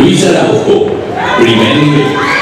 Luis Araujo, primer nivel.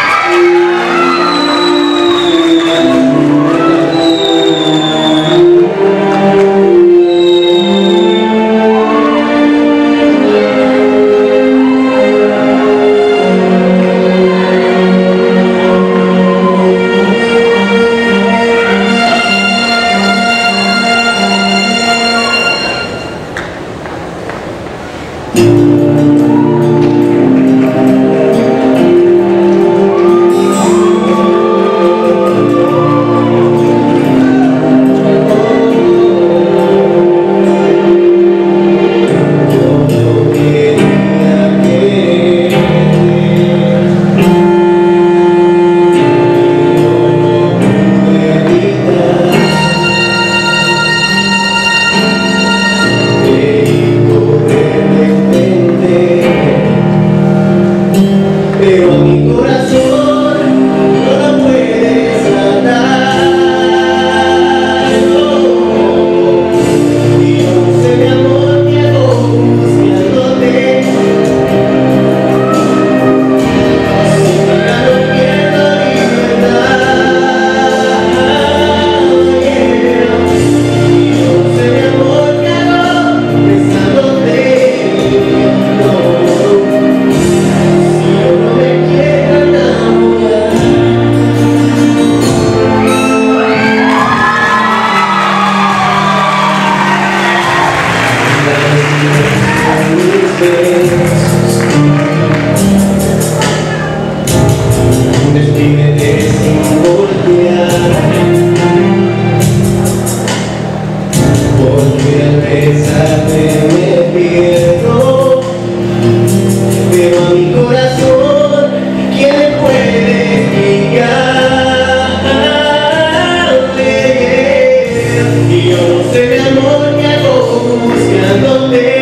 Yo no sé de amor que hago buscándote.